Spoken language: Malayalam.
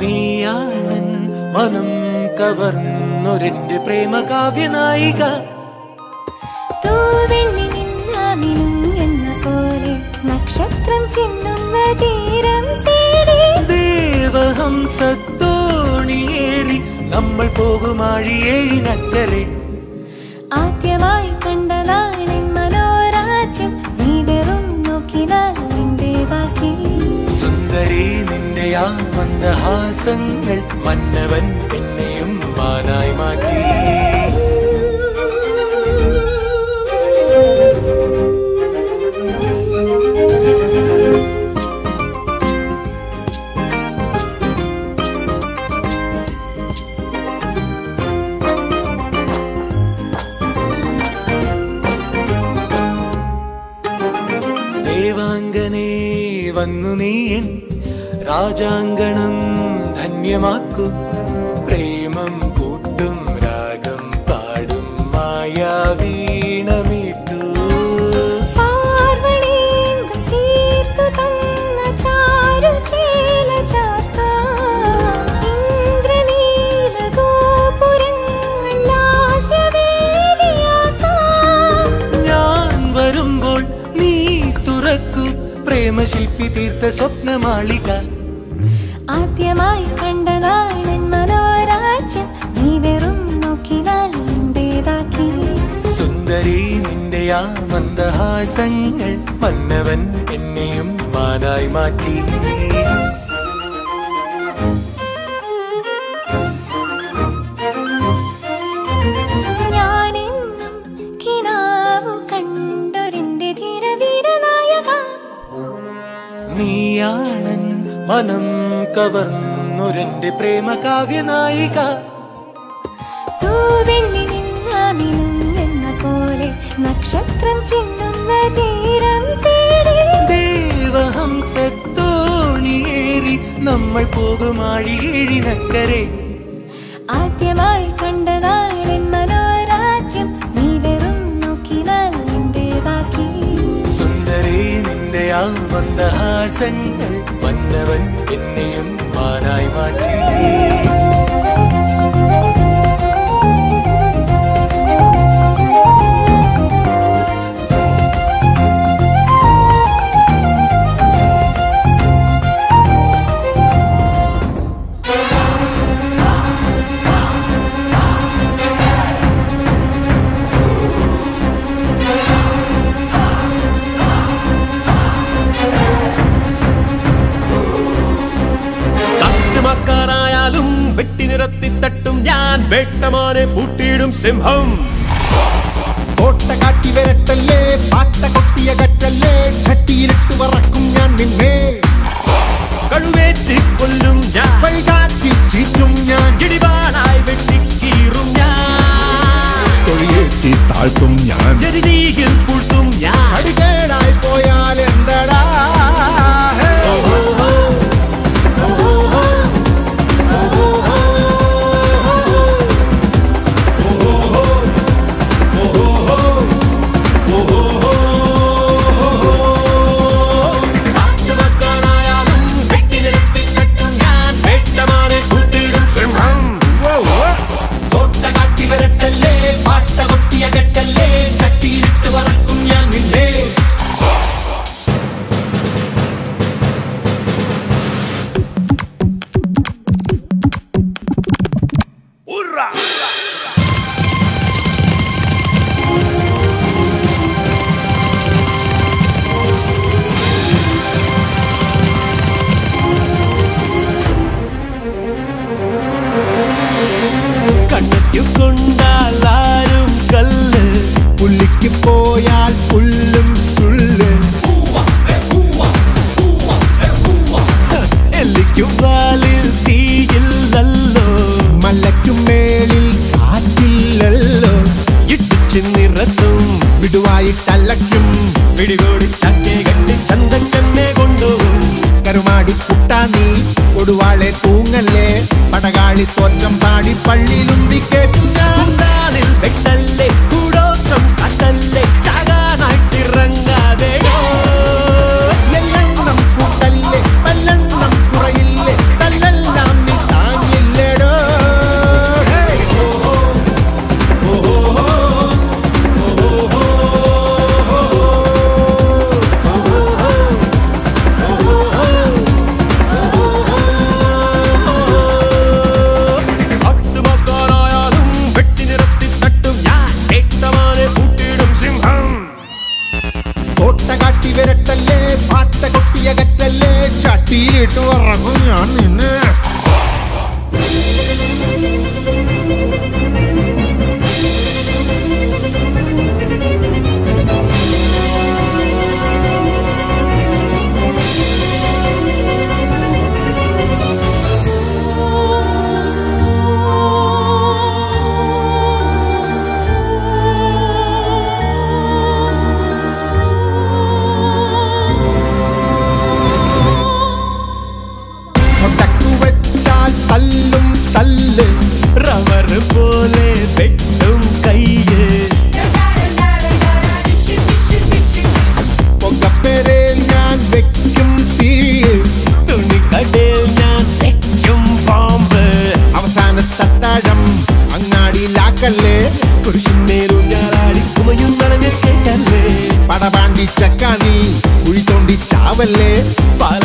നീയാണൻ മനം കവർന്നൊരെന്റെ പ്രേമകാവ്യ നായിക നക്ഷത്രം ചിന്നുന്ന തീരം തേടി. ദേവഹംസത്തോണിയേറി നമ്മൾ പോകുമാഴിയേഴിനക്കരെ ആദ്യമായി കണ്ട നാളിൻ മനോരാജ്യം നീ വെറും നോക്കിനാൽ നിന്റേതാക്കി. സുന്ദരി നിന്റെ ആ മന്ദഹാസങ്ങൾ മന്നവൻ എന്നെയും മാനായി മാറ്റി ദേവാംഗനേ വന്നു നീയൻ രാജാങ്കണം ധന്യമാക്കൂ. പ്രേമം കൂട്ടും രാഗം പാടും മായാവീണമിട്ടു പ്രേമശില്പി തീർത്ത സ്വപ്നമാളിക. ആദ്യമായി കണ്ട നാളൻ മനോരാജ്യം നീ വെറും നോക്കിനാൽ നിന്റേതാക്കി സുന്ദരി നിന്റെ ആ മന്ദഹാസങ്ങൾ വന്നവൻ എന്നെയും മാനായി മാറ്റി. ഞാനെന്നും മനം കവർന്നൊരെന്റെ പ്രേമ നായിക തൂവെള്ളി നിന്നാമിനും എന്ന പോലെ നക്ഷത്രം ചിന്നുന്ന തീരം തേടി. ദേവഹംസത്തോണിയേറി നമ്മൾ പോകുമാഴി പോകുമാഴിയേഴിനക്കരെ ആദ്യമായി കണ്ട നിന്റെ ആ മന്ദഹാസങ്ങൾ വന്നവൻ എന്നെയും മാനായി മാറ്റി. സിംഹം. കോട്ട കാട്ടി വരട്ടല്ലേ പാട്ട കൊട്ടിയ കറ്റല്ലേ ചട്ടിയിലിട്ട് വറക്കും ഞാൻ നിന്നെ. ഇട്ടിച്ചു നിറത്തും വിടുവായിട്ടല്ലയ്ക്കും പിടികോടി ചക്കേ കെട്ടി ചന്തക്കന്നെ കൊണ്ടുപോകും. കരുമാടി കുട്ടാ നീ കൊടുവാളെ തൂങ്ങല്ലേ? പടകാളി തോറ്റം പാടി പള്ളിയിലുന്തി കേട്ടു ഞാൻ. കുന്താനിൽ വെട്ടല്ലേ? ചക്ക നീ